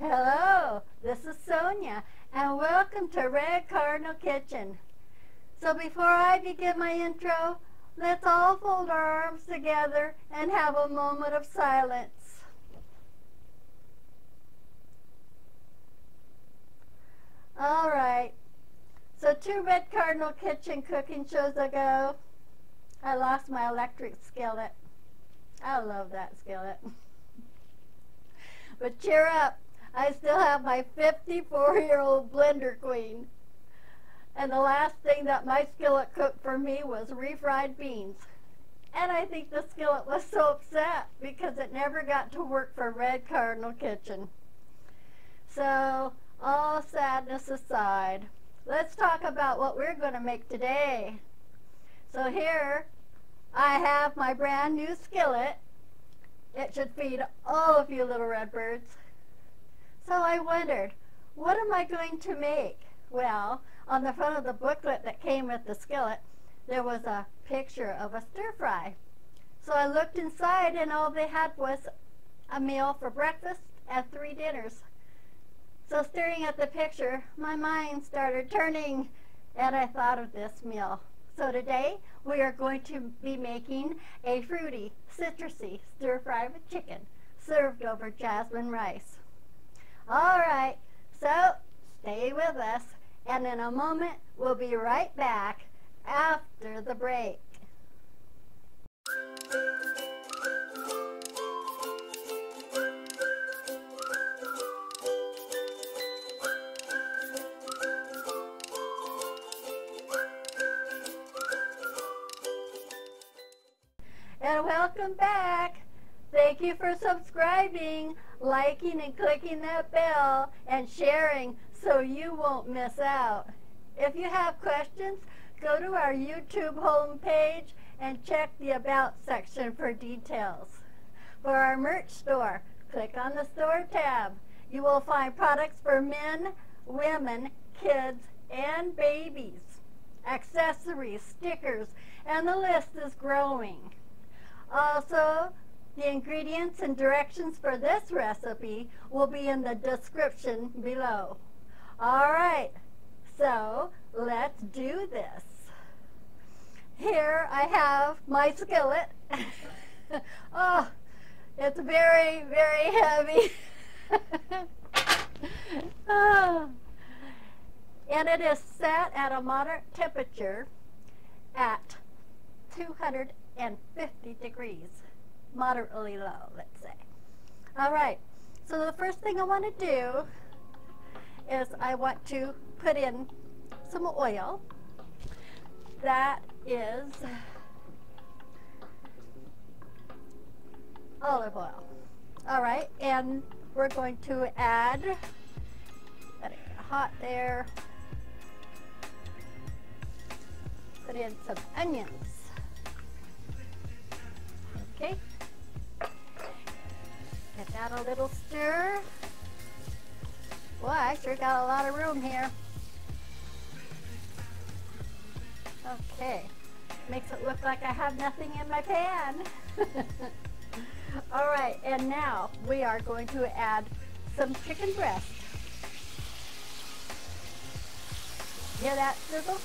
Hello, this is Sonja, and welcome to Red Cardinal Kitchen. So before I begin my intro, let's all fold our arms together and have a moment of silence. All right, so two Red Cardinal Kitchen cooking shows ago, I lost my electric skillet. I love that skillet. but cheer up, I still have my 54-year-old blender queen. And the last thing that my skillet cooked for me was refried beans. And I think the skillet was so upset because it never got to work for Red Cardinal Kitchen. So, all sadness aside, let's talk about what we're going to make today. So here, I have my brand new skillet. It should feed all of you little red birds. So I wondered, what am I going to make? Well, on the front of the booklet that came with the skillet, there was a picture of a stir fry. So I looked inside and all they had was a meal for breakfast and three dinners. So staring at the picture, my mind started turning and I thought of this meal. So today we are going to be making a fruity, citrusy stir fry with chicken served over jasmine rice. All right, so stay with us and in a moment we'll be right back after the break. And welcome back. Thank you for subscribing, liking and clicking that bell, and sharing so you won't miss out. If you have questions, go to our YouTube homepage and check the About section for details. For our merch store, click on the store tab. You will find products for men, women, kids, and babies, accessories, stickers, and the list is growing. Also, the ingredients and directions for this recipe will be in the description below. All right, so let's do this. Here I have my skillet. oh, it's very, very heavy. oh. And it is set at a moderate temperature at 250 degrees, moderately low, let's say. All right, so the first thing I want to do is I want to put in some oil. That is olive oil. All right, and we're going to add, let it get hot there, put in some onions. Okay, that a little stir. Boy, I sure got a lot of room here. Okay, makes it look like I have nothing in my pan. All right, and now we are going to add some chicken breast. Hear that sizzle?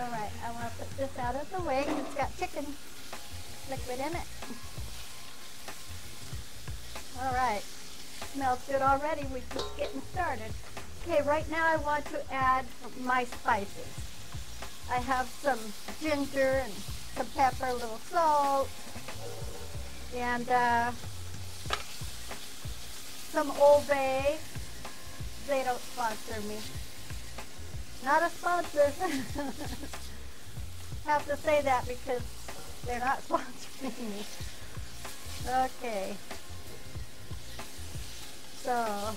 All right, I want to put this out of the way. It's got chicken liquid in it. All right, smells good already. We're just getting started. Okay, right now I want to add my spices. I have some ginger and some pepper, a little salt, and uh, some Old Bay. They don't sponsor me. Not a sponsor. have to say that because they're not sponsoring me. Okay. So,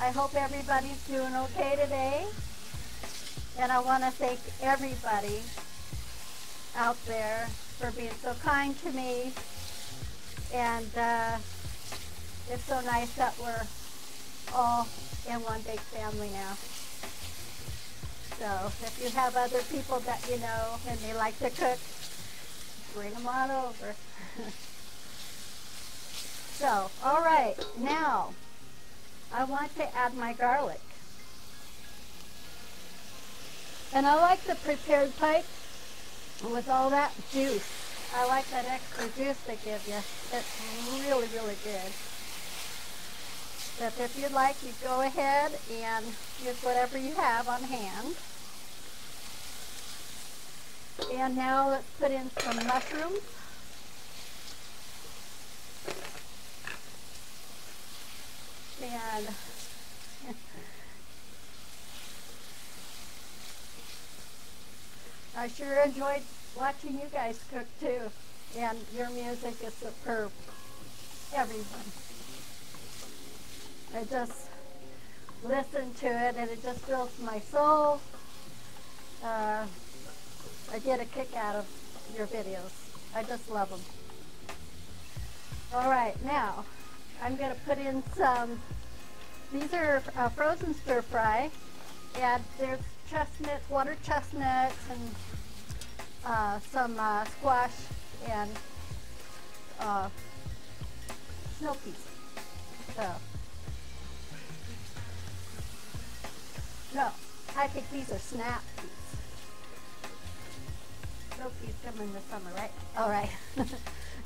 I hope everybody's doing okay today. And I want to thank everybody out there for being so kind to me. And uh, it's so nice that we're all in one big family now. So if you have other people that you know and they like to cook, bring them on over. So, all right, now I want to add my garlic. And I like the prepared pipe with all that juice. I like that extra juice they give you. It's really, really good. But if you'd like, you go ahead and use whatever you have on hand. And now let's put in some mushrooms. And I sure enjoyed watching you guys cook too. And your music is superb. Everyone. I just listen to it and it just fills my soul. Uh, I get a kick out of your videos. I just love them. All right, now I'm going to put in some, these are uh, frozen stir fry, and there's chestnuts, water chestnuts, and uh, some uh, squash and uh, snow peas. So, no, I think these are snap peas. Snow peas come in the summer, right? All right.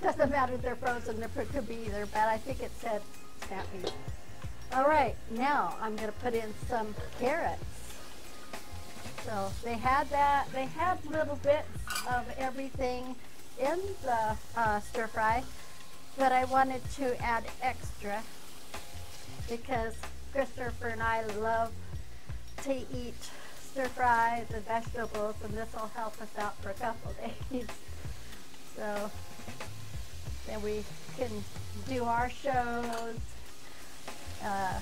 Doesn't matter if they're frozen, they could be either, but I think it said snap peas. All right, now I'm going to put in some carrots. So they had that, they had little bits of everything in the uh, stir fry, but I wanted to add extra because Christopher and I love to eat stir fries and vegetables, and this will help us out for a couple days. So then we can do our shows uh,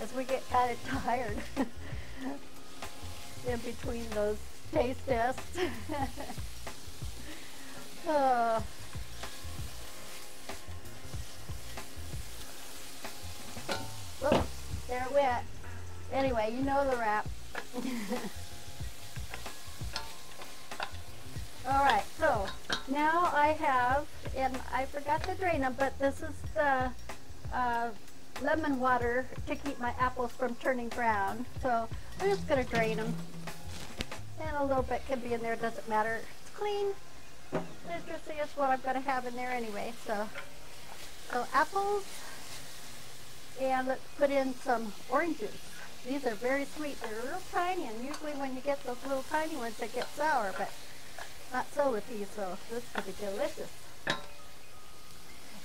as we get kind of tired in between those taste tests. oh. Whoop, there it went. Anyway, you know the rap. All right, so now I have, and I forgot to drain them, but this is the uh, lemon water to keep my apples from turning brown. So I'm just going to drain them. And a little bit can be in there, doesn't matter. It's clean. Citrusy is what I'm going to have in there anyway. So, so apples, and let's put in some oranges. These are very sweet. They're real tiny, and usually when you get those little tiny ones, they get sour, but not so with these, so this could be delicious.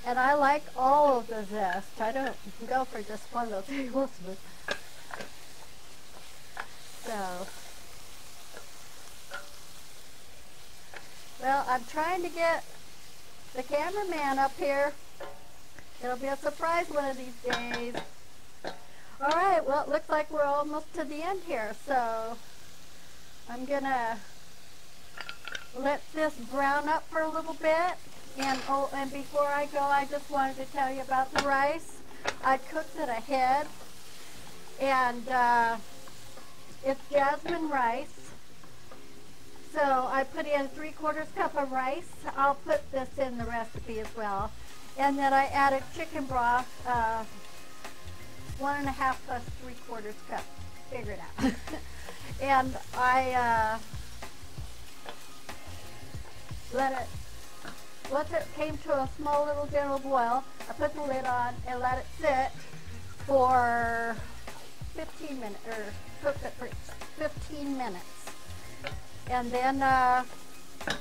And I like all of the zest. I don't go for just one of those tablespoons. So, well, I'm trying to get the cameraman up here. It'll be a surprise one of these days. It looks like we're almost to the end here, so I'm going to let this brown up for a little bit. And oh, and before I go, I just wanted to tell you about the rice. I cooked it ahead, and uh, it's jasmine rice. So I put in three quarters cup of rice. I'll put this in the recipe as well. And then I added chicken broth, uh, one and a half plus three quarters cup. Figure it out. and I uh, let it, once it came to a small little gentle boil, I put the lid on and let it sit for 15 minutes, or cooked it for 15 minutes. And then uh,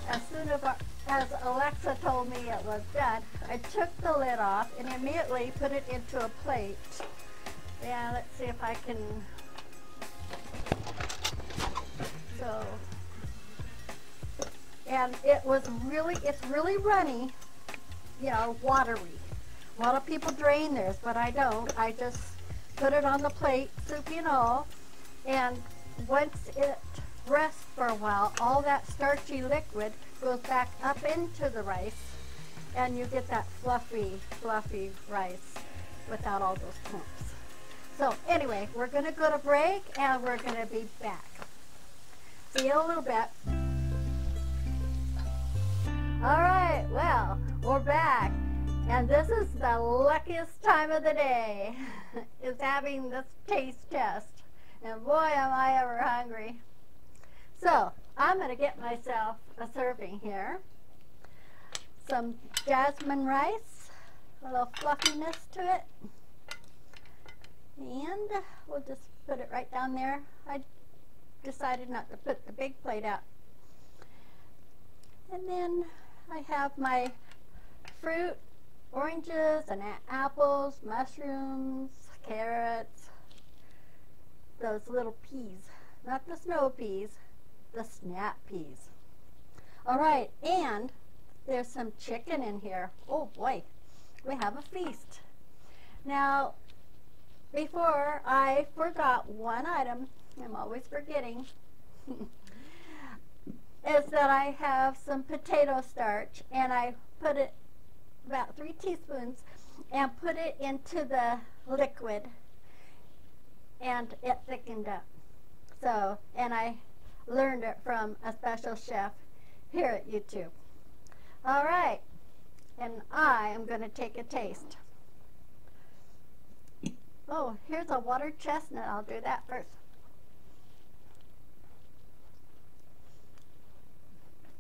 as soon as, as Alexa told me it was done, I took the lid off and immediately put it into a plate. And let's see if I can, so and it was really, it's really runny, you know, watery. A lot of people drain theirs, but I don't. I just put it on the plate, soupy and all, and once it rests for a while, all that starchy liquid goes back up into the rice, and you get that fluffy, fluffy rice without all those clumps. So anyway, we're going to go to break, and we're going to be back. See you in a little bit. All right, well, we're back. And this is the luckiest time of the day, is having this taste test. And boy, am I ever hungry. So, I'm going to get myself a serving here. Some jasmine rice, a little fluffiness to it. And we'll just put it right down there. I decided not to put the big plate out. And then I have my fruit, oranges and apples, mushrooms, carrots, those little peas, not the snow peas, the snap peas. All right, and there's some chicken in here. Oh boy, we have a feast. Now, before I forgot one item, I'm always forgetting, is that I have some potato starch and I put it about three teaspoons and put it into the liquid and it thickened up. So, and I learned it from a special chef here at YouTube. All right, and I am going to take a taste. Oh, here's a water chestnut. I'll do that first.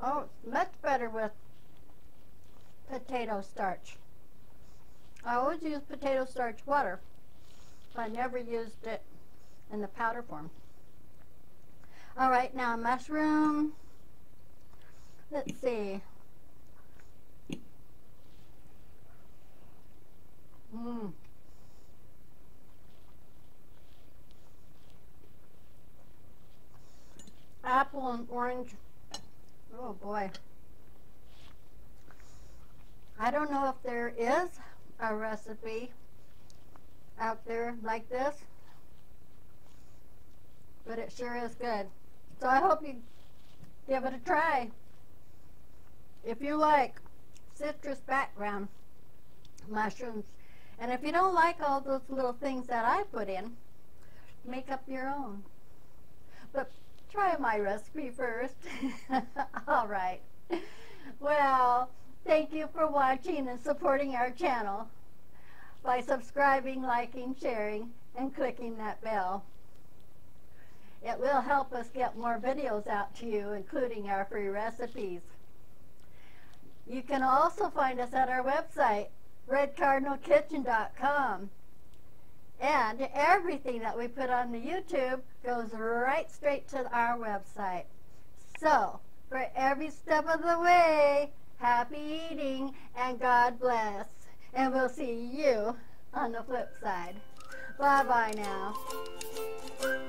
Oh, much better with potato starch. I always use potato starch water. but I never used it in the powder form. All right, now mushroom. Let's see. Mmm. Apple and orange. Oh boy. I don't know if there is a recipe out there like this, but it sure is good. So I hope you give it a try. If you like citrus background mushrooms, and if you don't like all those little things that I put in, make up your own. But try my recipe first. all right. Well, thank you for watching and supporting our channel by subscribing, liking, sharing, and clicking that bell. It will help us get more videos out to you, including our free recipes. You can also find us at our website, redcardinalkitchen.com. And everything that we put on the YouTube goes right straight to our website. So, for every step of the way, happy eating and God bless. And we'll see you on the flip side. Bye-bye now.